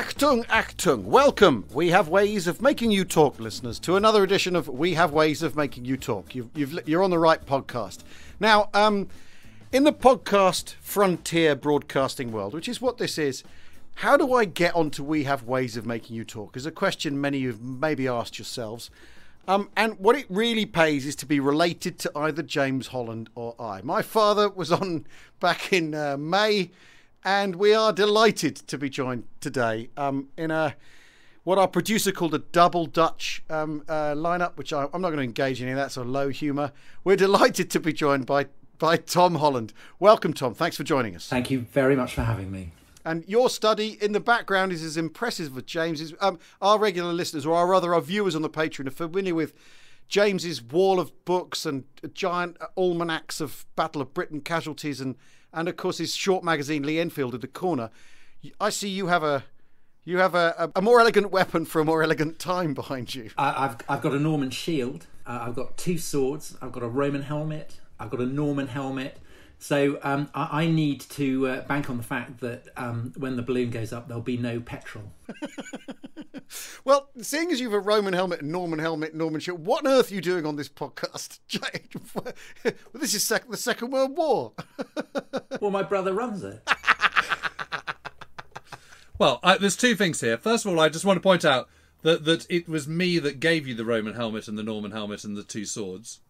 Achtung, Achtung. Welcome. We have ways of making you talk, listeners, to another edition of We Have Ways of Making You Talk. You are on the right podcast. Now, um, in the podcast frontier broadcasting world, which is what this is, how do I get onto We Have Ways of Making You Talk? Is a question many of you have maybe asked yourselves. Um, and what it really pays is to be related to either James Holland or I. My father was on back in uh, May and we are delighted to be joined today um, in a what our producer called a double Dutch um, uh, lineup, which I, am not going to engage in any of that sort of low humour. We're delighted to be joined by by Tom Holland. Welcome, Tom. Thanks for joining us. Thank you very much for having me. And your study in the background is as impressive as James's. Um, our regular listeners, or our rather our viewers on the Patreon, are familiar with James's wall of books and giant almanacs of Battle of Britain casualties and and of course his short magazine Lee Enfield at the corner. I see you have a you have a, a, more elegant weapon for a more elegant time behind you. I, have I've got a Norman shield. Uh, I've got two swords. I've got a Roman helmet. I've got a Norman helmet. So um, I, I, need to uh, bank on the fact that um, when the balloon goes up, there'll be no petrol. well, seeing as you have a Roman helmet, Norman helmet, Norman shield, what on earth are you doing on this podcast, Jake? well, this is sec- the Second World War. well, my brother runs it. well, I, there's two things here. First of all, I just want to point out that that it was me that gave you the Roman helmet and the Norman helmet and the two swords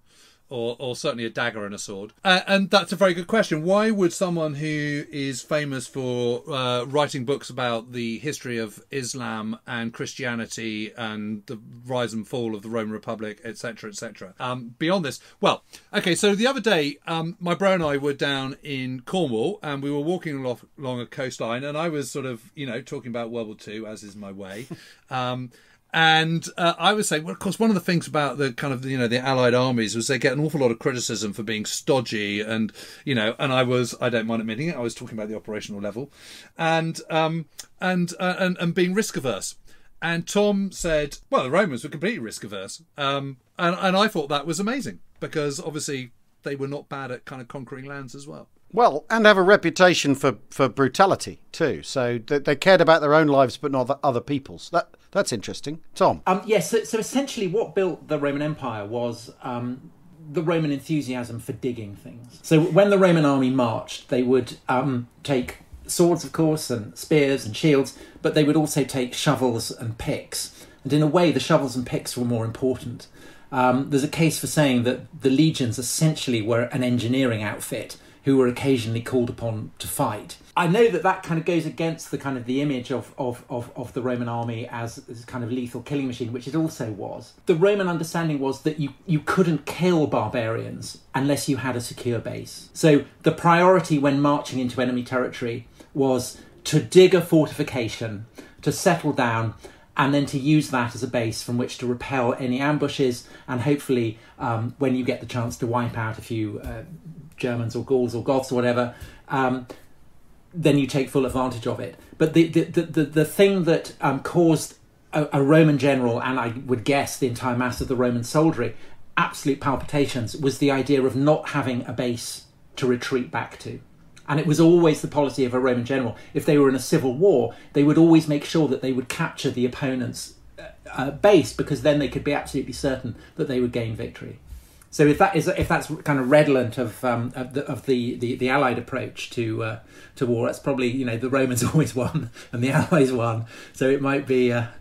or, or certainly a dagger and a sword? Uh, and that's a very good question. Why would someone who is famous for uh, writing books about the history of Islam and Christianity and the rise and fall of the Roman Republic, etc., etc., um, beyond this? Well, okay, so the other day, um, my bro and I were down in Cornwall and we were walking along, along a coastline, and I was sort of, you know, talking about World War II, as is my way. Um, and uh, I would say, well, of course, one of the things about the kind of you know the Allied armies was they get an awful lot of criticism for being stodgy, and you know, and I was, I don't mind admitting it, I was talking about the operational level, and um, and uh, and and being risk averse. And Tom said, well, the Romans were completely risk averse, um, and and I thought that was amazing because obviously they were not bad at kind of conquering lands as well. Well, and have a reputation for, for brutality too. So they, they cared about their own lives, but not other people's. That that's interesting, Tom. Um, yes. So, so, essentially, what built the Roman Empire was um, the Roman enthusiasm for digging things. So when the Roman army marched, they would um, take swords, of course, and spears and shields, but they would also take shovels and picks. And in a way, the shovels and picks were more important. Um, there's a case for saying that the legions essentially were an engineering outfit who were occasionally called upon to fight. I know that that kind of goes against the kind of the image of, of, of, of the Roman army as, as kind of lethal killing machine, which it also was. The Roman understanding was that you, you couldn't kill barbarians unless you had a secure base. So the priority when marching into enemy territory was to dig a fortification, to settle down, and then to use that as a base from which to repel any ambushes and hopefully um, when you get the chance to wipe out a few uh, Germans or Gauls or Goths or whatever, um, then you take full advantage of it. But the the the, the, the thing that um, caused a, a, Roman general, and I would guess the entire mass of the Roman soldiery, absolute palpitations was the idea of not having a base to retreat back to. And it was always the policy of a Roman general. If they were in a civil war, they would always make sure that they would capture the opponent's uh, uh base because then they could be absolutely certain that they would gain victory. So if that is if that's kind of redolent of um, of, the, of the, the, the Allied approach to uh, to war, that's probably you know the Romans always won and the Allies won, so it might be a,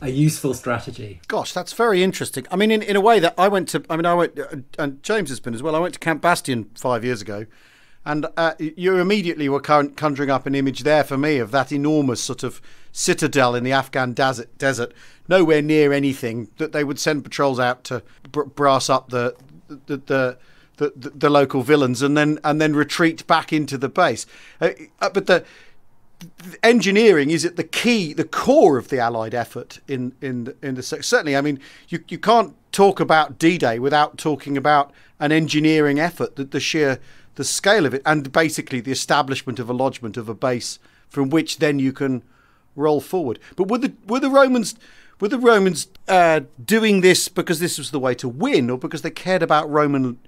a useful strategy. Gosh, that's very interesting. I mean, in, in a way that I went to, I mean, I went uh, and James has been as well. I went to Camp Bastion five years ago, and uh, you immediately were conjuring up an image there for me of that enormous sort of citadel in the Afghan desert, desert nowhere near anything that they would send patrols out to brass up the the, the the, the, local villains and then and then retreat back into the base. Uh, uh, but the, the, engineering is at the key, the core of the Allied effort in in the, in the certainly. I mean, you you can't talk about D-Day without talking about an engineering effort, that the sheer the scale of it, and basically the establishment of a lodgment of a base from which then you can roll forward. But were the were the Romans were the Romans uh, doing this because this was the way to win, or because they cared about Roman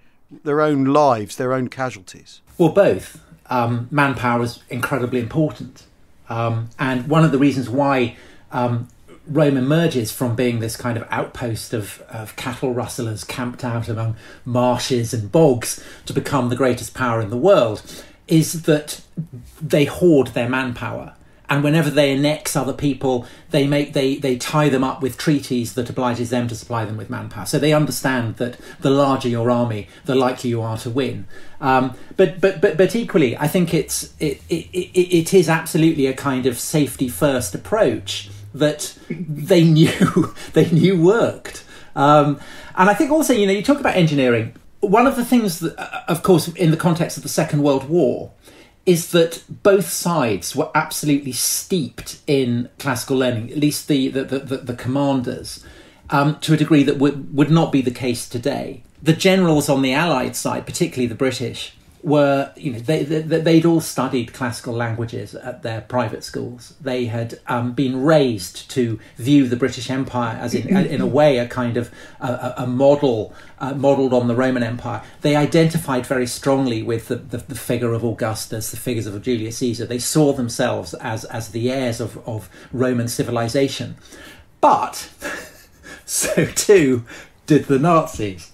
their own lives, their own casualties? Well, both. Um, manpower is incredibly important. Um, and one of the reasons why um, Rome emerges from being this kind of outpost of, of cattle rustlers camped out among marshes and bogs to become the greatest power in the world is that they hoard their manpower and whenever they annex other people, they make they they tie them up with treaties that obliges them to supply them with manpower. So they understand that the larger your army, the likely you are to win. Um, but but but but equally, I think it's it, it it is absolutely a kind of safety first approach that they knew they knew worked. Um, and I think also, you know, you talk about engineering. One of the things that, uh, of course, in the context of the Second World War, is that both sides were absolutely steeped in classical learning, at least the, the, the, the commanders, um, to a degree that would, would not be the case today. The generals on the Allied side, particularly the British, were you know they, they would all studied classical languages at their private schools. They had um, been raised to view the British Empire as in in a way a kind of a, a model uh, modelled on the Roman Empire. They identified very strongly with the, the, the, figure of Augustus, the figures of Julius Caesar. They saw themselves as as the heirs of of Roman civilization, but so too did the Nazis,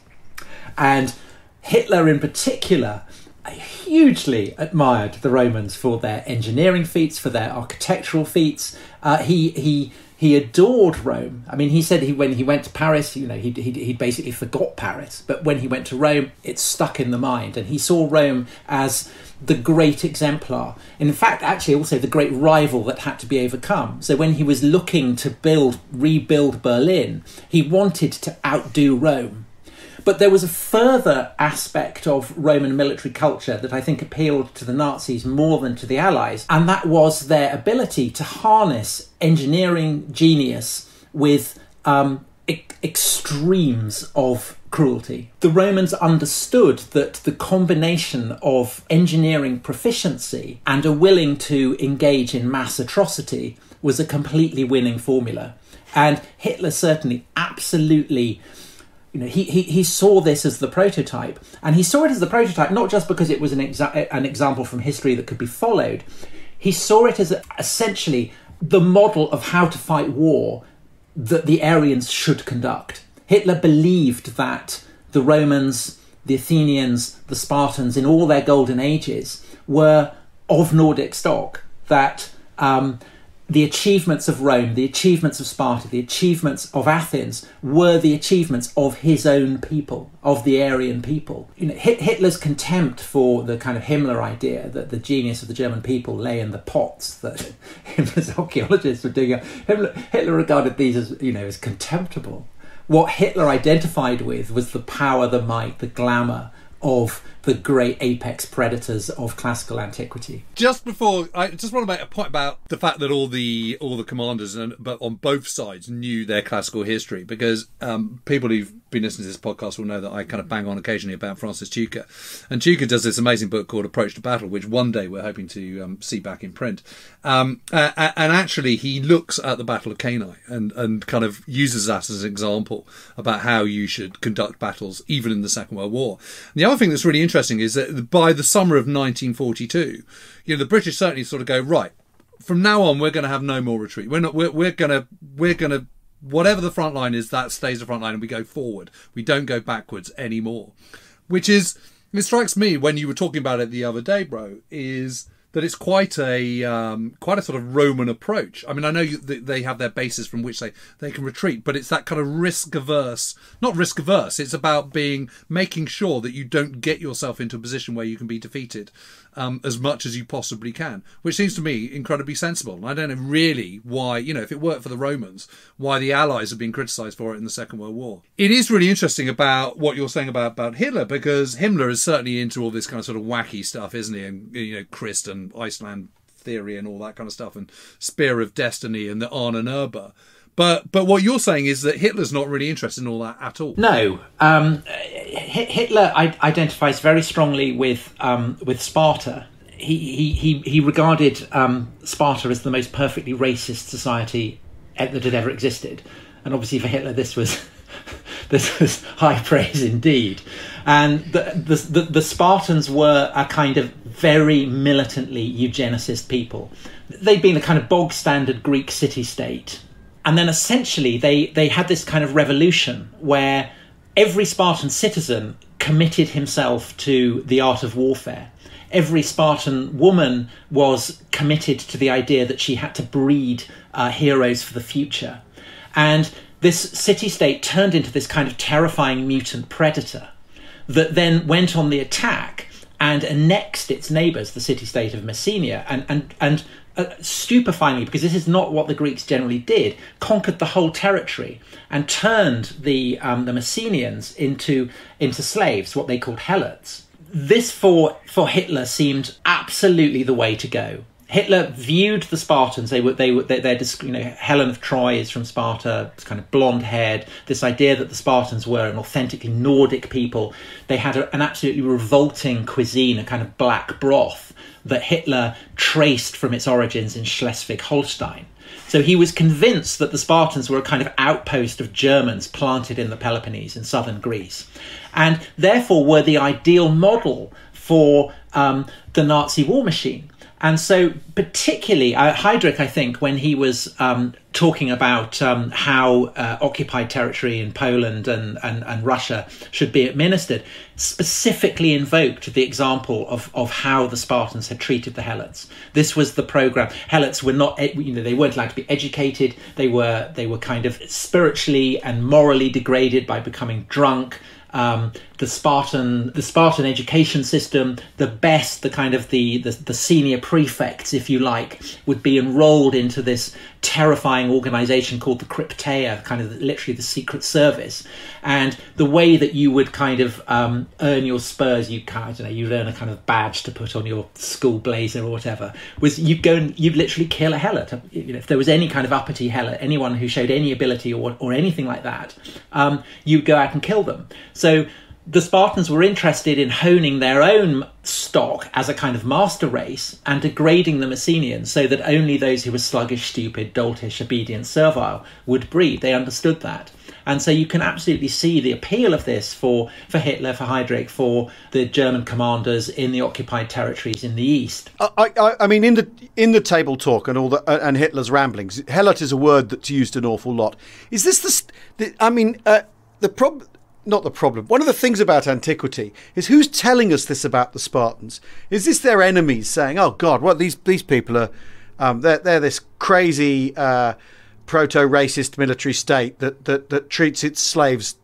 and Hitler in particular hugely admired the Romans for their engineering feats, for their architectural feats. Uh, he he he adored Rome. I mean, he said he when he went to Paris, you know, he he he basically forgot Paris, but when he went to Rome, it stuck in the mind, and he saw Rome as the great exemplar. In fact, actually, also the great rival that had to be overcome. So when he was looking to build rebuild Berlin, he wanted to outdo Rome but there was a further aspect of Roman military culture that I think appealed to the Nazis more than to the Allies, and that was their ability to harness engineering genius with um, e- extremes of cruelty. The Romans understood that the combination of engineering proficiency and a willing to engage in mass atrocity was a completely winning formula. And Hitler certainly absolutely you know, he, he, he saw this as the prototype, and he saw it as the prototype not just because it was an, exa- an example from history that could be followed. He saw it as essentially the model of how to fight war that the Aryans should conduct. Hitler believed that the Romans, the Athenians, the Spartans, in all their golden ages, were of Nordic stock. That um, the achievements of Rome, the achievements of Sparta, the achievements of Athens were the achievements of his own people, of the Aryan people. You know, Hitler's contempt for the kind of Himmler idea that the genius of the German people lay in the pots that Himmler's archaeologists were digging up. Hitler, Hitler regarded these as, you know, as contemptible. What Hitler identified with was the power, the might, the glamour of the great apex predators of classical antiquity. Just before, I just want to make a point about the fact that all the all the commanders and but on both sides knew their classical history because um, people who've been listening to this podcast will know that I kind of bang on occasionally about Francis Tuker, and Tuker does this amazing book called Approach to Battle, which one day we're hoping to um, see back in print. Um, uh, and actually, he looks at the Battle of Cannae and and kind of uses that as an example about how you should conduct battles, even in the Second World War. And the other thing that's really interesting interesting is that by the summer of 1942, you know, the British certainly sort of go right. From now on, we're going to have no more retreat. We're not. We're, we're going to. We're going to. Whatever the front line is, that stays the front line, and we go forward. We don't go backwards anymore. Which is, it strikes me when you were talking about it the other day, bro. Is that it's quite a um, quite a sort of Roman approach. I mean, I know they have their bases from which they, they can retreat, but it's that kind of risk averse, not risk averse. It's about being making sure that you don't get yourself into a position where you can be defeated um, as much as you possibly can, which seems to me incredibly sensible. And I don't know really why, you know, if it worked for the Romans, why the Allies have been criticised for it in the Second World War. It is really interesting about what you're saying about, about Hitler, because Himmler is certainly into all this kind of sort of wacky stuff, isn't he? And, you know, Christ and Iceland theory and all that kind of stuff, and Spear of Destiny and the Ahnenerbe. But but what you're saying is that Hitler's not really interested in all that at all. No, um, Hitler identifies very strongly with um, with Sparta. He he he, regarded um, Sparta as the most perfectly racist society that had ever existed, and obviously for Hitler this was this was high praise indeed. And the, the, the, the Spartans were a kind of very militantly eugenicist people. They'd been a kind of bog standard Greek city state. And then essentially they, they had this kind of revolution where every Spartan citizen committed himself to the art of warfare. Every Spartan woman was committed to the idea that she had to breed uh, heroes for the future. And this city state turned into this kind of terrifying mutant predator that then went on the attack and annexed its neighbours, the city state of Messenia, and, and, and uh, stupefyingly, because this is not what the Greeks generally did, conquered the whole territory and turned the um, the Messenians into into slaves, what they called helots. This for for Hitler seemed absolutely the way to go. Hitler viewed the Spartans. They were they were they're, they're you know Helen of Troy is from Sparta. Kind of blonde haired. This idea that the Spartans were an authentically Nordic people. They had a, an absolutely revolting cuisine, a kind of black broth that Hitler traced from its origins in Schleswig Holstein. So he was convinced that the Spartans were a kind of outpost of Germans planted in the Peloponnese in southern Greece, and therefore were the ideal model for um, the Nazi war machine. And so, particularly, uh, Heydrich, I think, when he was um, talking about um, how uh, occupied territory in Poland and, and, and Russia should be administered, specifically invoked the example of, of how the Spartans had treated the Helots. This was the program. Helots were not, you know, they weren't allowed to be educated. They were they were kind of spiritually and morally degraded by becoming drunk um, the Spartan the Spartan education system, the best, the kind of the, the, the senior prefects, if you like, would be enrolled into this terrifying organization called the Krypteia, kind of literally the secret service. And the way that you would kind of um, earn your spurs, you kind of, don't know, you'd earn a kind of badge to put on your school blazer or whatever, was you'd go and you'd literally kill a helot. You know, if there was any kind of uppity helot, anyone who showed any ability or, or anything like that, um, you'd go out and kill them. So the Spartans were interested in honing their own stock as a kind of master race and degrading the Messenians so that only those who were sluggish, stupid, doltish, obedient, servile would breed. They understood that. And so you can absolutely see the appeal of this for, for Hitler, for Heydrich, for the German commanders in the occupied territories in the east. I, I, I mean, in the in the table talk and all the uh, and Hitler's ramblings, helot is a word that's used an awful lot. Is this the? the I mean, uh, the problem not the problem. One of the things about antiquity is who's telling us this about the Spartans? Is this their enemies saying, "Oh God, what these these people are? Um, they're they're this crazy uh, proto-racist military state that that that treats its slaves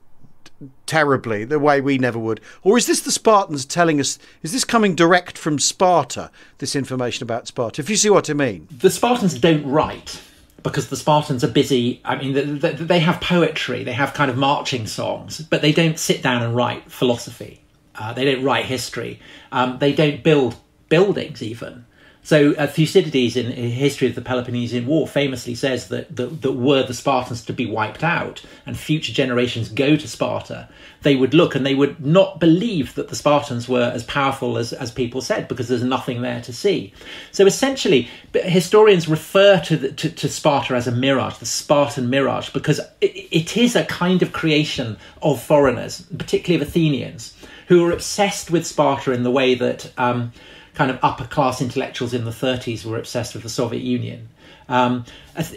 terribly the way we never would or is this the spartans telling us is this coming direct from sparta this information about sparta if you see what i mean the spartans don't write because the Spartans are busy. I mean, they have poetry, they have kind of marching songs, but they don't sit down and write philosophy. Uh, they don't write history. Um, they don't build buildings even. So uh, Thucydides in, History of the Peloponnesian War famously says that, that, that were the Spartans to be wiped out and future generations go to Sparta, they would look and they would not believe that the Spartans were as powerful as, as people said because there's nothing there to see. So essentially, historians refer to, the, to, to Sparta as a mirage, the Spartan mirage, because it, it is a kind of creation of foreigners, particularly of Athenians, who are obsessed with Sparta in the way that. Um, kind of upper class intellectuals in the 30s were obsessed with the Soviet Union. Um,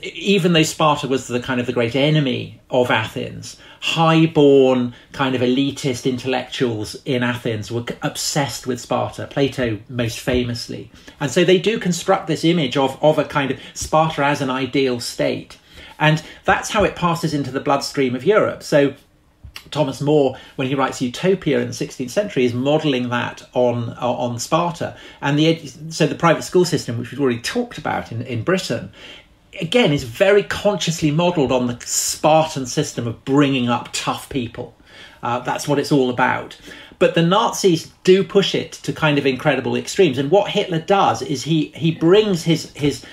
even though Sparta was the kind of the great enemy of Athens, high-born kind of elitist intellectuals in Athens were obsessed with Sparta. Plato most famously, and so they do construct this image of of a kind of Sparta as an ideal state, and that's how it passes into the bloodstream of Europe. So Thomas More, when he writes Utopia in the 16th century, is modelling that on uh, on Sparta, and the so the private school system, which we've already talked about in, in Britain, again is very consciously modelled on the Spartan system of bringing up tough people. Uh, that's what it's all about. But the Nazis do push it to kind of incredible extremes, and what Hitler does is he he brings his his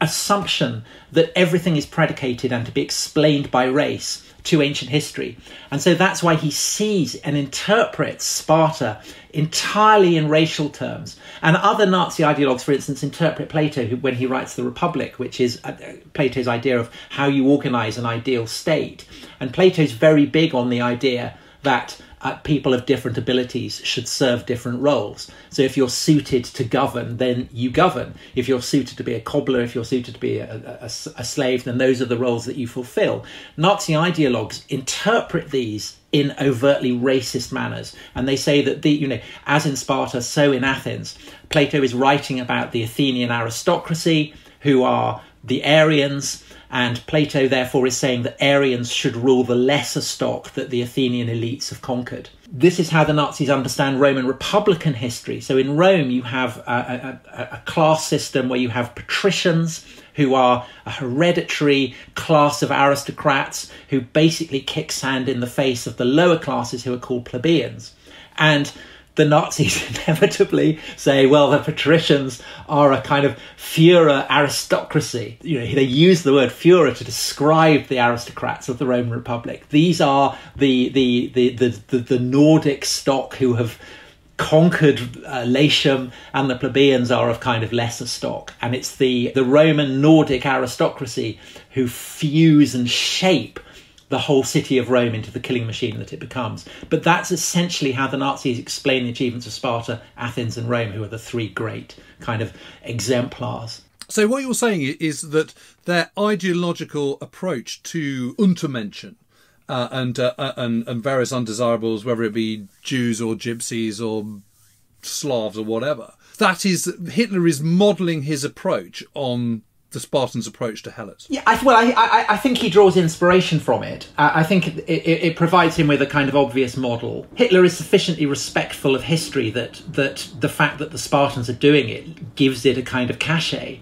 assumption that everything is predicated and to be explained by race to ancient history. And so that's why he sees and interprets Sparta entirely in racial terms. And other Nazi ideologues, for instance, interpret Plato when he writes The Republic, which is uh, Plato's idea of how you organize an ideal state. And Plato's very big on the idea that Uh, people of different abilities should serve different roles. So if you're suited to govern, then you govern. If you're suited to be a cobbler, if you're suited to be a, a, a slave, then those are the roles that you fulfill. Nazi ideologues interpret these in overtly racist manners, and they say that the you know as in Sparta, so in Athens, Plato is writing about the Athenian aristocracy who are the Aryans and Plato, therefore, is saying that Aryans should rule the lesser stock that the Athenian elites have conquered. This is how the Nazis understand Roman Republican history. So in Rome, you have a, a, a class system where you have patricians who are a hereditary class of aristocrats who basically kick sand in the face of the lower classes who are called plebeians. And the Nazis inevitably say, well, the patricians are a kind of Führer aristocracy. You know, they use the word Führer to describe the aristocrats of the Roman Republic. These are the the the the, the, the Nordic stock who have conquered uh, Latium, and the plebeians are of kind of lesser stock. And it's the the Roman Nordic aristocracy who fuse and shape the whole city of Rome into the killing machine that it becomes. But that's essentially how the Nazis explain the achievements of Sparta, Athens, and Rome, who are the three great kind of exemplars. So, what you're saying is that their ideological approach to Untermenschen uh, and, uh, uh, and and various undesirables, whether it be Jews or Gypsies or Slavs or whatever, that is Hitler is modelling his approach on the Spartans' approach to helots. Yeah, I, well, I, I, I, think he draws inspiration from it. I, I think it, it, it, provides him with a kind of obvious model. Hitler is sufficiently respectful of history that that the fact that the Spartans are doing it gives it a kind of cachet.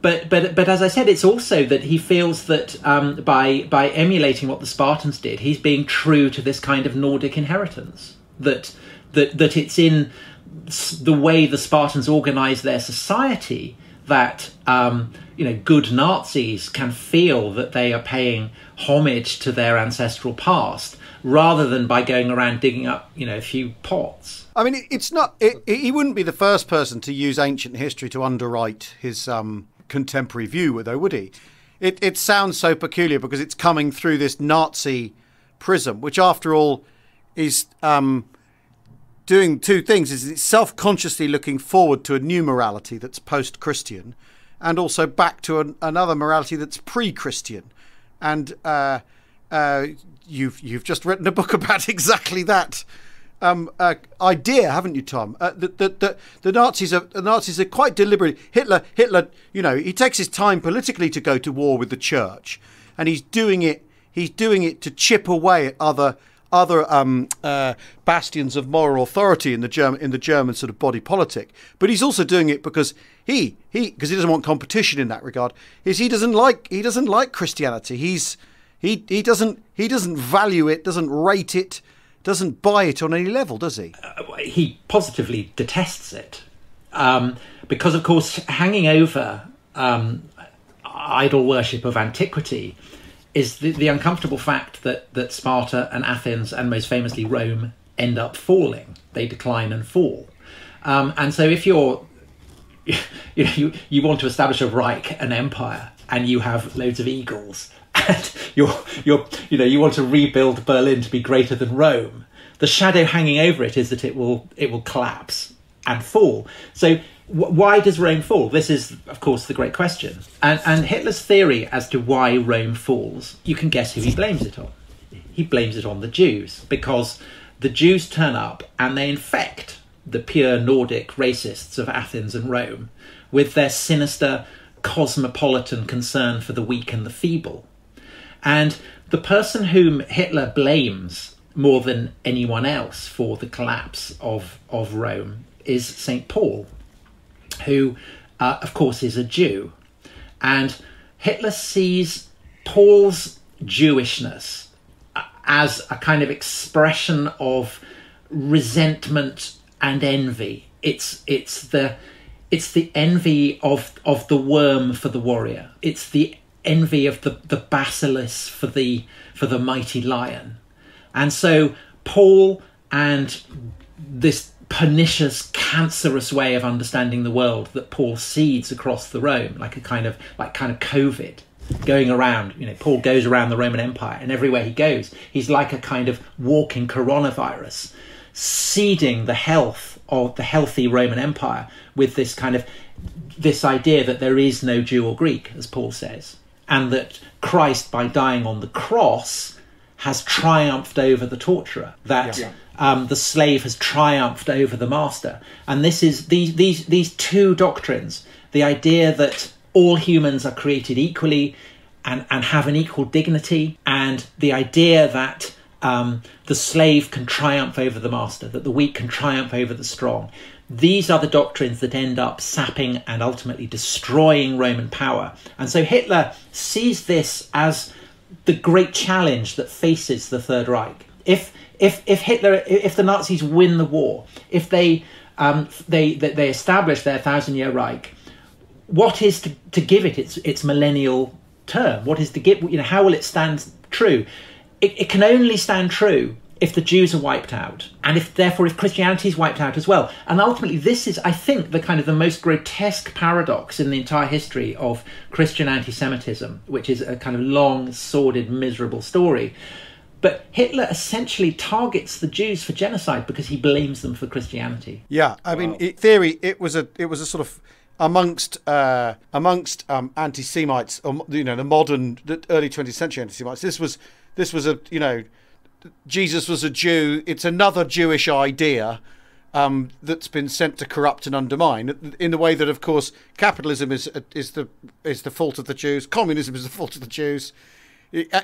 But but but as I said, it's also that he feels that um, by by emulating what the Spartans did, he's being true to this kind of Nordic inheritance. That that that it's in the way the Spartans organize their society that um, you know good Nazis can feel that they are paying homage to their ancestral past rather than by going around digging up you know a few pots. I mean, it's not. It, he wouldn't be the first person to use ancient history to underwrite his um, contemporary view, though, would he? It, it sounds so peculiar because it's coming through this Nazi prism, which, after all, is um, doing two things: is it's self-consciously looking forward to a new morality that's post-Christian, and also back to an, another morality that's pre-Christian. And uh, uh, you've you've just written a book about exactly that um, uh, idea, haven't you, Tom? Uh, the, the, the, Nazis are the Nazis are quite deliberate. Hitler, Hitler, you know, he takes his time politically to go to war with the church, and he's doing it. He's doing it to chip away at other other um, uh, bastions of moral authority in the German in the German sort of body politic. But he's also doing it because he he because he doesn't want competition in that regard. Is he doesn't like he doesn't like Christianity. He's he he doesn't he doesn't value it, doesn't rate it, doesn't buy it on any level, does he? Uh, he positively detests it um, because, of course, hanging over um, idol worship of antiquity is the, the uncomfortable fact that, that Sparta and Athens and most famously Rome end up falling. They decline and fall. Um, and so if you're you know you, you want to establish a Reich, an empire, and you have loads of eagles, and you're you're you know you want to rebuild Berlin to be greater than Rome, the shadow hanging over it is that it will it will collapse and fall. So why does Rome fall? This is, of course, the great question. And, and Hitler's theory as to why Rome falls, you can guess who he blames it on. He blames it on the Jews because the Jews turn up and they infect the pure Nordic racists of Athens and Rome with their sinister cosmopolitan concern for the weak and the feeble. And the person whom Hitler blames more than anyone else for the collapse of, of Rome is St. Paul, who, uh, of course, is a Jew. And Hitler sees Paul's Jewishness uh, as a kind of expression of resentment and envy. It's it's the it's the envy of of the worm for the warrior. It's the envy of the, the basilis for the for the mighty lion. And so Paul and this pernicious, cancerous way of understanding the world that Paul seeds across the Rome, like a kind of like kind of COVID going around. You know, Paul goes around the Roman Empire, and everywhere he goes, he's like a kind of walking coronavirus, seeding the health of the healthy Roman Empire with this kind of this idea that there is no Jew or Greek, as Paul says, and that Christ, by dying on the cross, has triumphed over the torturer. That Yeah. Um, the slave has triumphed over the master. And this is these these these two doctrines: the idea that all humans are created equally and and have an equal dignity, and the idea that um, the slave can triumph over the master, that the weak can triumph over the strong. These are the doctrines that end up sapping and ultimately destroying Roman power. And so Hitler sees this as the great challenge that faces the Third Reich. If if if Hitler if the Nazis win the war, if they um, they they they establish their thousand year Reich, what is to, to give it its its millennial term? What is to give you know how will it stand true? It, it can only stand true if the Jews are wiped out, and if therefore if Christianity is wiped out as well. And ultimately, this is I think the kind of the most grotesque paradox in the entire history of Christian anti-Semitism, which is a kind of long, sordid, miserable story. But Hitler essentially targets the Jews for genocide because he blames them for Christianity. Yeah, I mean, in theory, it was a it was a sort of amongst uh, amongst um, anti-Semites, or, you know, the modern, the early 20th century anti-Semites. This was this was a you know, Jesus was a Jew. It's another Jewish idea. Um, that's been sent to corrupt and undermine in the way that, of course, capitalism is is the is the fault of the Jews. Communism is the fault of the Jews. Uh,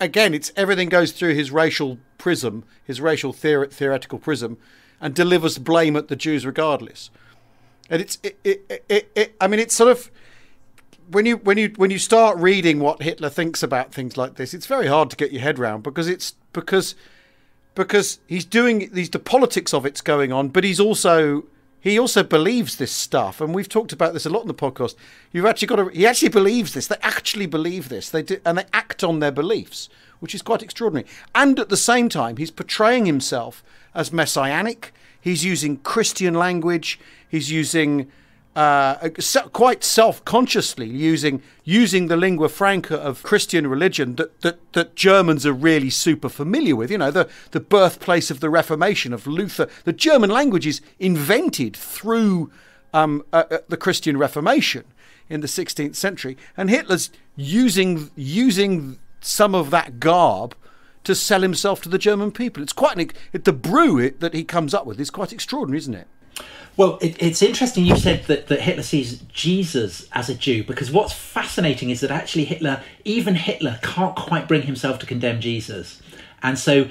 again, it's everything goes through his racial prism, his racial theor- theoretical prism, and delivers blame at the Jews regardless. And it's, it, it, it, it, I mean, it's sort of when you when you when you start reading what Hitler thinks about things like this, it's very hard to get your head round because it's because because he's doing these the politics of it's going on, but he's also he also believes this stuff, and we've talked about this a lot in the podcast. You've actually got to he actually believes this. They actually believe this. They do, and they act on their beliefs, which is quite extraordinary. And at the same time, he's portraying himself as messianic. He's using Christian language. He's using uh, quite self-consciously using using the lingua franca of Christian religion that, that that Germans are really super familiar with. You know, the the birthplace of the Reformation of Luther. The German language is invented through um, uh, uh, the Christian Reformation in the 16th century, and Hitler's using using some of that garb to sell himself to the German people. It's quite an, it, the brew it, that he comes up with is quite extraordinary, isn't it? Well, it, it's interesting you said that, that Hitler sees Jesus as a Jew because what's fascinating is that actually Hitler, even Hitler, can't quite bring himself to condemn Jesus. And so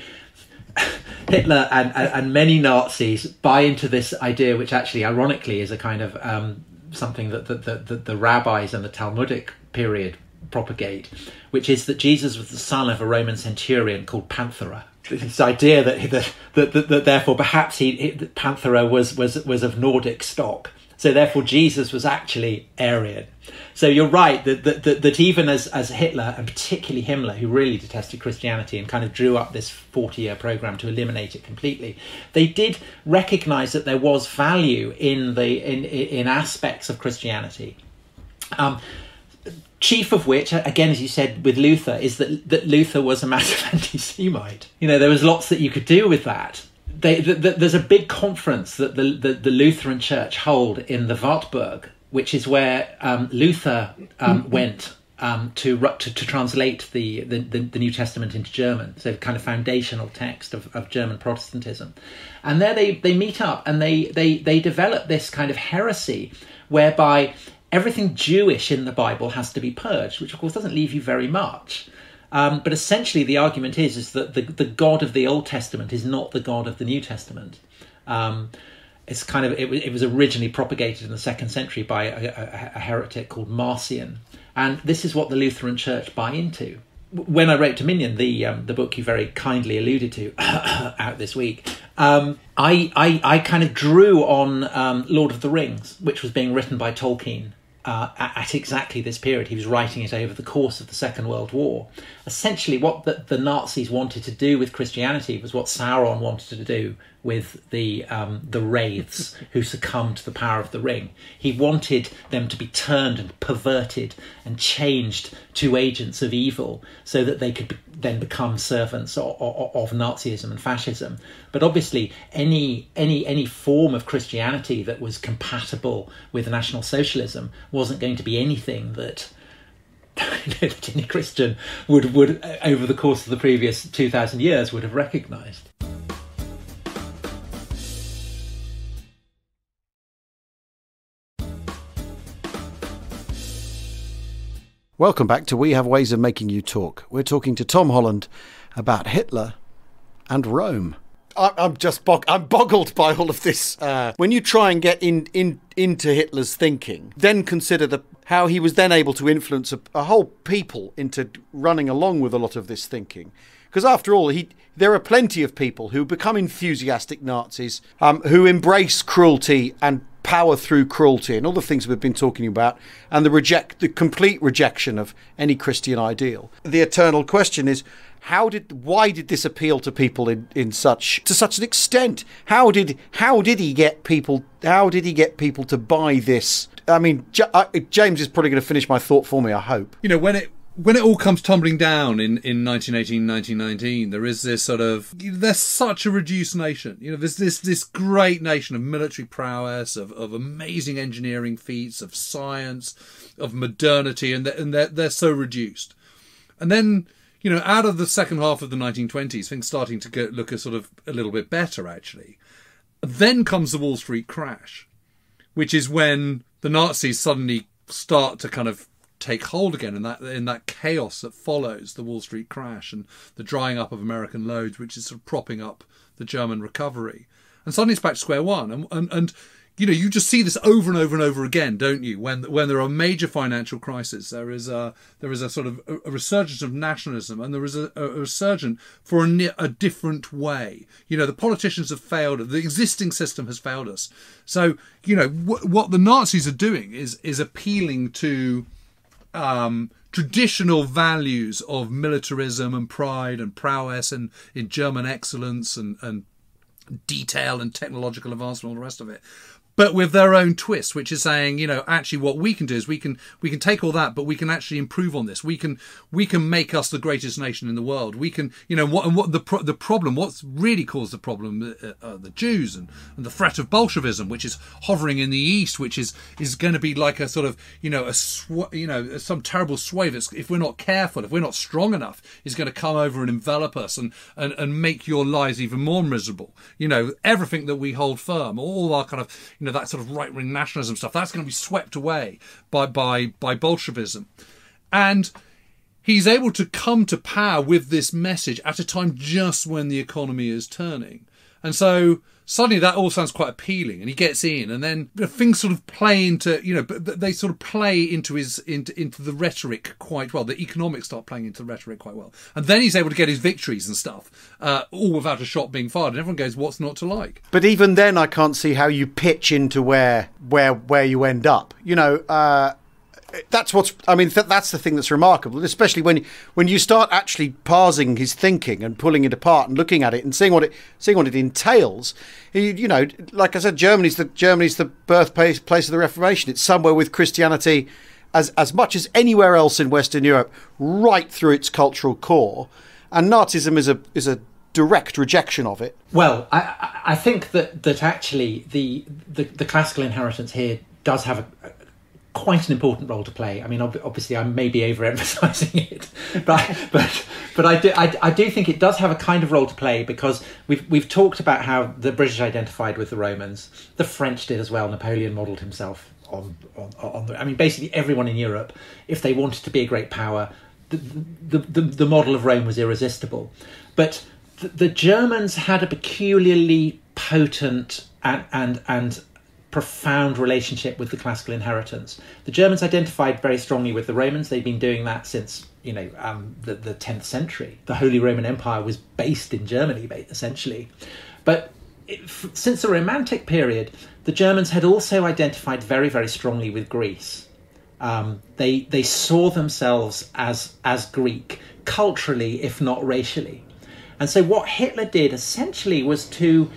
Hitler and, and, and many Nazis buy into this idea, which actually, ironically, is a kind of um, something that the, the, the, the rabbis and the Talmudic period propagate, which is that Jesus was the son of a Roman centurion called Panthera. This idea that that, that, that, that therefore perhaps he, he Panthera was, was was of Nordic stock, so therefore Jesus was actually Aryan. So you're right that that, that, that even as, as Hitler and particularly Himmler, who really detested Christianity and kind of drew up this 40 year program to eliminate it completely, they did recognize that there was value in the in in aspects of Christianity. Um, chief of which, again, as you said with Luther, is that that Luther was a massive anti-Semite. You know, there was lots that you could do with that. They, the, the, there's a big conference that the, the, the Lutheran Church hold in the Wartburg, which is where um, Luther um, went um, to, to to translate the, the, the, the New Testament into German, so kind of foundational text of, of German Protestantism. And there they, they meet up and they, they, they develop this kind of heresy whereby everything Jewish in the Bible has to be purged, which of course doesn't leave you very much. Um, but essentially, the argument is is that the, the God of the Old Testament is not the God of the New Testament. Um, it's kind of it, was- it was originally propagated in the second century by a, a, a heretic called Marcion, and this is what the Lutheran Church buy into. When I wrote Dominion, the um, the book you very kindly alluded to out this week, um, I, I I kind of drew on um, Lord of the Rings, which was being written by Tolkien uh, at exactly this period. He was writing it over the course of the Second World War. Essentially, what the, the Nazis wanted to do with Christianity was what Sauron wanted to do with the um, the wraiths who succumbed to the power of the ring. He wanted them to be turned and perverted and changed to agents of evil, so that they could then become servants of, of, of, Nazism and fascism. But obviously, any any any form of Christianity that was compatible with National Socialism wasn't going to be anything that. that any Christian would would uh, over the course of the previous two thousand years would have recognised. Welcome back to We Have Ways of Making You Talk. We're talking to Tom Holland about Hitler and Rome. I'm just bog- I'm boggled by all of this. Uh, when you try and get in, in into Hitler's thinking, then consider the how he was then able to influence a, a whole people into running along with a lot of this thinking. Because after all, he there are plenty of people who become enthusiastic Nazis, um, who embrace cruelty and power through cruelty and all the things we've been talking about and the reject the complete rejection of any christian ideal. The eternal question is how did why did this appeal to people in, in such to such an extent? How did how did he get people how did he get people to buy this? I mean J- uh, james is probably going to finish my thought for me i hope. You know when it when it all comes tumbling down in, in 1918, 1919, there is this sort of, there's such a reduced nation. You know, there's this, this great nation of military prowess, of, of amazing engineering feats, of science, of modernity, and they're, and they're, they're so reduced. And then, you know, out of the second half of the 1920s, things starting to get, look a sort of a little bit better, actually. Then comes the Wall Street crash, which is when the Nazis suddenly start to kind of take hold again in that in that chaos that follows the Wall Street crash and the drying up of American loads, which is sort of propping up the German recovery. And suddenly it's back to square one. And and, and you know you just see this over and over and over again, don't you? When when there are major financial crises, there is a there is a sort of a, resurgence of nationalism, and there is a, a resurgence for a, a different way. You know, the politicians have failed. The existing system has failed us. So you know what the Nazis are doing is is appealing to um, traditional values of militarism and pride and prowess and in German excellence and, and detail and technological advancement and all the rest of it but with their own twist, which is saying, you know, actually what we can do is we can we can take all that, but we can actually improve on this. We can we can make us the greatest nation in the world. We can, you know, what and what the pro- the problem, what's really caused the problem, uh, uh, the Jews and, and the threat of Bolshevism, which is hovering in the east, which is is going to be like a sort of, you know, a you know, some terrible sway that's if we're not careful, if we're not strong enough, is going to come over and envelop us and and and make your lives even more miserable. You know, everything that we hold firm, all our kind of, you know know that sort of right wing nationalism stuff. That's going to be swept away by by by Bolshevism, and he's able to come to power with this message at a time just when the economy is turning, and so suddenly that all sounds quite appealing and he gets in and then things sort of play into you know they sort of play into his into, into the rhetoric quite well. The economics start playing into the rhetoric quite well. And then he's able to get his victories and stuff uh, all without a shot being fired and everyone goes what's not to like? But even then i can't see how you pitch into where where where you end up. You know uh that's what's i mean th- that's the thing that's remarkable especially when when you start actually parsing his thinking and pulling it apart and looking at it and seeing what it seeing what it entails. You, you know like i said germany's the germany's the birthplace place of the reformation. It's somewhere with christianity as as much as anywhere else in western europe right through its cultural core. And nazism is a is a direct rejection of it. Well i i think that that actually the the, the classical inheritance here does have a, quite an important role to play. I mean, ob- obviously, I may be overemphasizing it, but but but I do I, I, do think it does have a kind of role to play because we've we've talked about how the British identified with the Romans, the French did as well. Napoleon modelled himself on on, on the. I mean, basically, everyone in Europe, if they wanted to be a great power, the the the, the model of Rome was irresistible, but the, the Germans had a peculiarly potent and and and profound relationship with the classical inheritance. The Germans identified very strongly with the Romans. They've been doing that since you know um, the the tenth century. The Holy Roman Empire was based in Germany, essentially, but. It, f- since the Romantic period, the Germans had also identified very, very strongly with Greece. Um, they they saw themselves as as Greek culturally, if not racially. And so what Hitler did essentially was to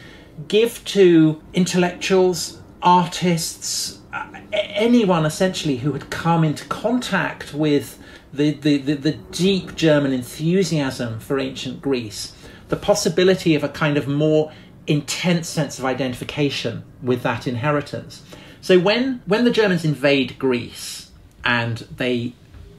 give to intellectuals, artists, uh, anyone essentially who had come into contact with the, the, the, the, deep German enthusiasm for ancient Greece, the possibility of a kind of more intense sense of identification with that inheritance. So when, when the Germans invade Greece and they,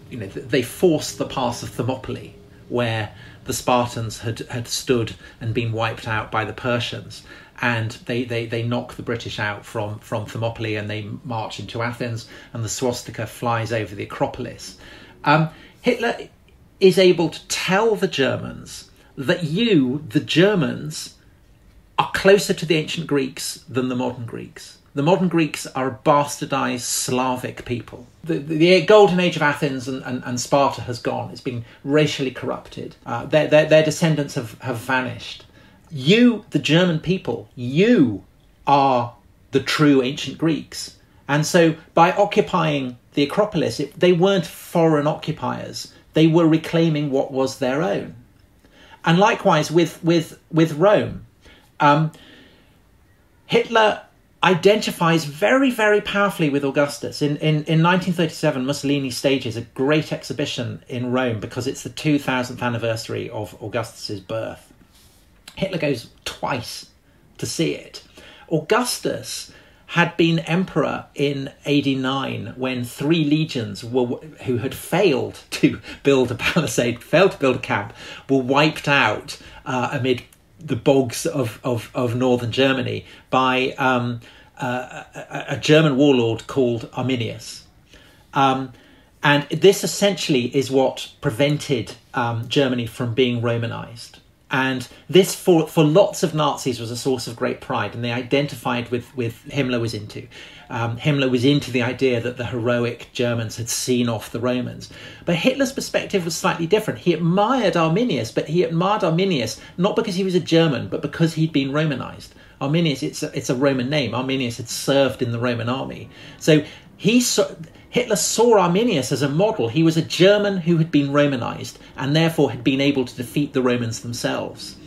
you know, they force the pass of Thermopylae, where the Spartans had, had stood and been wiped out by the Persians. And they, they, they knock the British out from, from Thermopylae and they march into Athens, and the swastika flies over the Acropolis. Um, Hitler is able to tell the Germans that you, the Germans, are closer to the ancient Greeks than the modern Greeks. The modern Greeks are a bastardized Slavic people. The, the, the golden age of Athens and, and, and, Sparta has gone. It's been racially corrupted. Uh, their, their, their descendants have, have vanished. You, the German people, you are the true ancient Greeks. And so by occupying the Acropolis, it, they weren't foreign occupiers. They were reclaiming what was their own. And likewise with, with, with Rome. Um, Hitler identifies very, very powerfully with Augustus. In, in, in 1937, Mussolini stages a great exhibition in Rome because it's the 2000th anniversary of Augustus's birth. Hitler goes twice to see it. Augustus had been emperor in AD 9 when three legions were, who had failed to build a palisade, failed to build a camp, were wiped out uh, amid the bogs of, of, of northern Germany by um, uh, a, a, German warlord called Arminius. Um, and this essentially is what prevented um, Germany from being Romanized. And this, for, for lots of Nazis, was a source of great pride, and they identified with, with Himmler was into. Um, Himmler was into the idea that the heroic Germans had seen off the Romans. But Hitler's perspective was slightly different. He admired Arminius, but he admired Arminius not because he was a German, but because he'd been Romanized. Arminius, it's a, it's a Roman name. Arminius had served in the Roman army. So he saw, Hitler saw Arminius as a model. He was a German who had been Romanized and therefore had been able to defeat the Romans themselves.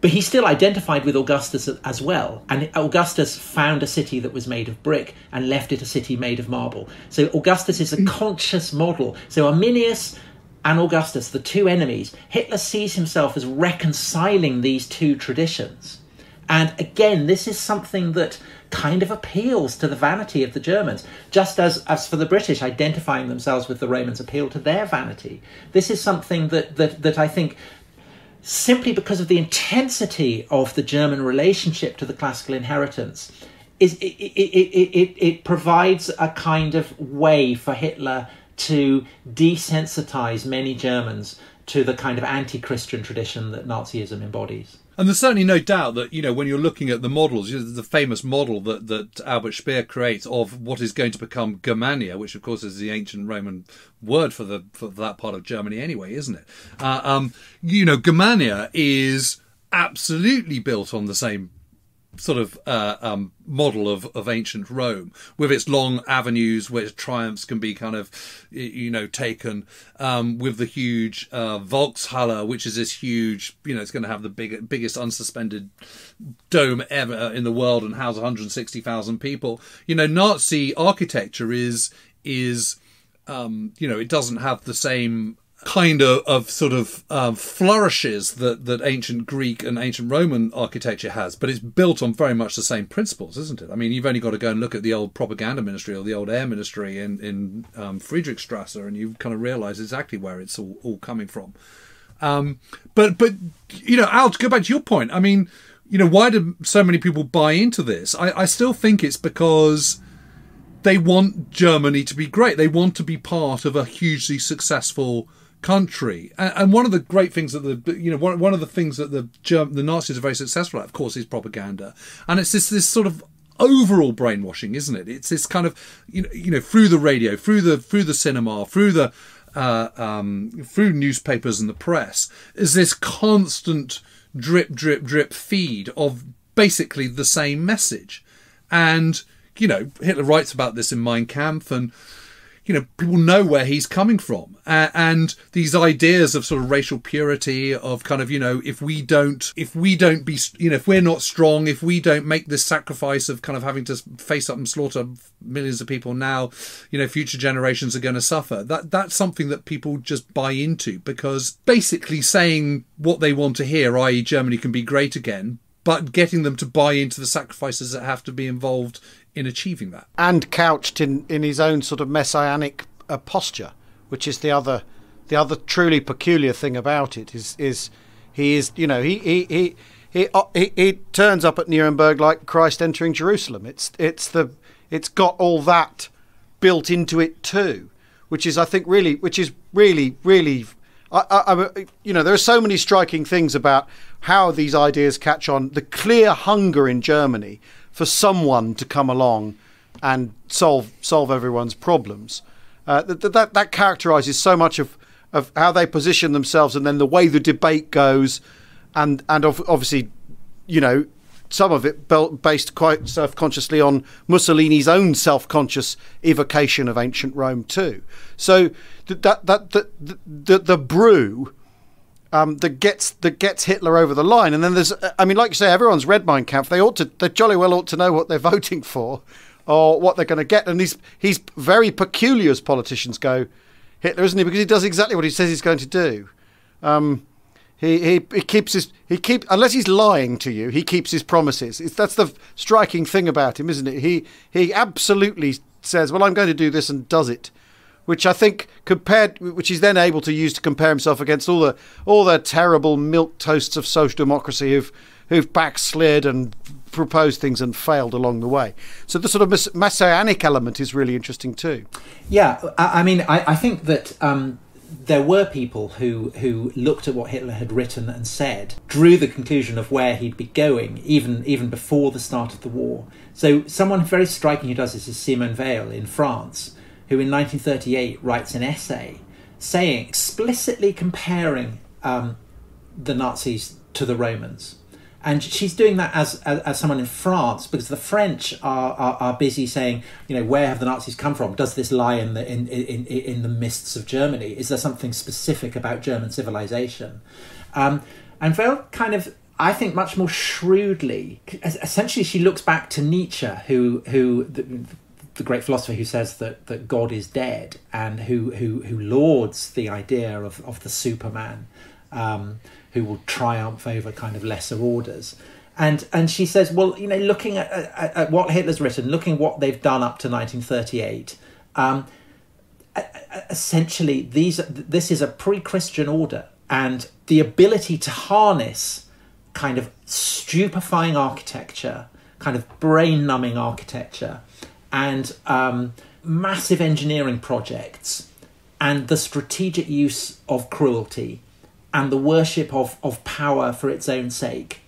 But he still identified with Augustus as well. And Augustus found a city that was made of brick and left it a city made of marble. So Augustus is a mm. conscious model. So Arminius and Augustus, the two enemies, Hitler sees himself as reconciling these two traditions. And again, this is something that kind of appeals to the vanity of the Germans, just as, as for the British, identifying themselves with the Romans appeal to their vanity. This is something that, that, that I think simply because of the intensity of the German relationship to the classical inheritance, is it, it, it, it, it provides a kind of way for Hitler to desensitize many Germans to the kind of anti-Christian tradition that Nazism embodies. And there's certainly no doubt that, you know, when you're looking at the models, you know, the famous model that, that Albert Speer creates of what is going to become Germania, which of course is the ancient Roman word for the for that part of Germany anyway, isn't it? Uh, um, you know, Germania is absolutely built on the same sort of uh, um, model of, of ancient Rome, with its long avenues where triumphs can be kind of, you know, taken, um, with the huge uh, Volkshalle, which is this huge, you know, it's going to have the big, biggest unsuspended dome ever in the world and house 160,000 people. You know, Nazi architecture is is um, you know, it doesn't have the same kind of, of sort of um, flourishes that, that ancient Greek and ancient Roman architecture has, but it's built on very much the same principles, isn't it? I mean, you've only got to go and look at the old propaganda ministry or the old air ministry in, in um, Friedrichstrasse and you kind of realize exactly where it's all, all coming from. Um, but, but, you know, Al, to go back to your point, I mean, you know, why do so many people buy into this? I, I still think it's because they want Germany to be great. They want to be part of a hugely successful country. And, one of the great things that the you know one, one of the things that the German, the Nazis are very successful at, of course, is propaganda. And it's this this sort of overall brainwashing, isn't it? It's this kind of you know you know through the radio, through the through the cinema, through the uh, um, through newspapers and the press, is this constant drip drip drip feed of basically the same message. And you know Hitler writes about this in Mein Kampf and you know, people know where he's coming from. Uh, and these ideas of sort of racial purity, of kind of, you know, if we don't, if we don't be, you know, if we're not strong, if we don't make this sacrifice of kind of having to face up and slaughter millions of people now, you know, future generations are going to suffer. That that's something that people just buy into because basically saying what they want to hear, i.e., Germany can be great again, but getting them to buy into the sacrifices that have to be involved in achieving that. And couched in, in his own sort of messianic uh, posture, which is the other the other truly peculiar thing about it is is he is you know he he he. He, uh, he, he turns up at Nuremberg like Christ entering Jerusalem. It's it's the it's got all that built into it too, which is I think really which is really really I, I, you know, there are so many striking things about how these ideas catch on. The clear hunger in Germany for someone to come along and solve solve everyone's problems. Uh, that, that that characterizes so much of of how they position themselves, and then the way the debate goes, and and obviously, you know, some of it based quite self-consciously on Mussolini's own self-conscious evocation of ancient Rome too. So that that, that the the brew um, that gets that gets Hitler over the line, and then there's I mean, like you say, everyone's read Mein Kampf. They ought to they jolly well ought to know what they're voting for or what they're going to get. And he's he's very peculiar as politicians go, Hitler, isn't he? Because he does exactly what he says he's going to do. Um, he, he, he keeps his he keep unless he's lying to you, he keeps his promises. It's, that's the striking thing about him, isn't it? He he absolutely says, "Well, I'm going to do this," and does it. Which I think compared, which he's then able to use to compare himself against all the all the terrible milk toasts of social democracy who've who've backslid and proposed things and failed along the way. So the sort of messianic element is really interesting too. Yeah, I, I mean, I, I think that um, there were people who who looked at what Hitler had written and said, drew the conclusion of where he'd be going, even even before the start of the war. So someone very striking who does this is Simone Weil in France, who in 1938 writes an essay saying explicitly comparing um, the Nazis to the Romans and she's doing that as, as, as someone in France because the French are, are, are busy saying, you know, where have the Nazis come from? Does this lie in the in, in, in the mists of Germany? Is there something specific about German civilization? Um, and Weil kind of I think much more shrewdly. Essentially, she looks back to Nietzsche, who who the, great philosopher who says that, that God is dead, and who who who lauds the idea of, of the Superman. Um, who will triumph over kind of lesser orders. And and she says, well, you know, looking at, at, at what Hitler's written, looking what they've done up to 1938, um, essentially these this is a pre-Christian order, and the ability to harness kind of stupefying architecture, kind of brain-numbing architecture, and um, massive engineering projects, and the strategic use of cruelty and the worship of, of power for its own sake.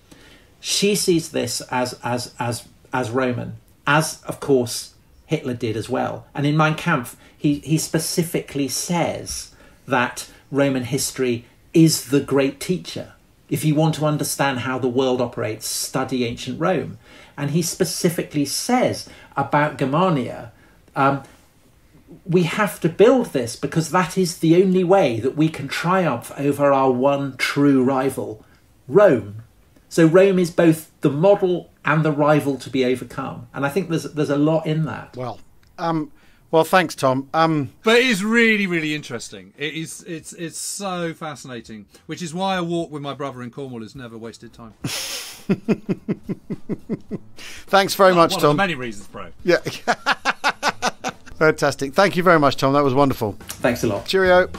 She sees this as as as as Roman, as of course Hitler did as well. And in Mein Kampf, he, he specifically says that Roman history is the great teacher. If you want to understand how the world operates, study ancient Rome. And he specifically says about Germania um, we have to build this because that is the only way that we can triumph over our one true rival, Rome. So Rome is both the model and the rival to be overcome, and I think there's there's a lot in that. Well, um, well, thanks, Tom. Um, but it is really, really interesting. It is, it's, it's so fascinating. Which is why a walk with my brother in Cornwall is never wasted time. thanks very much, Tom. Tom. many reasons, bro. Yeah. Fantastic. Thank you very much, Tom. That was wonderful. Thanks a lot. Cheerio.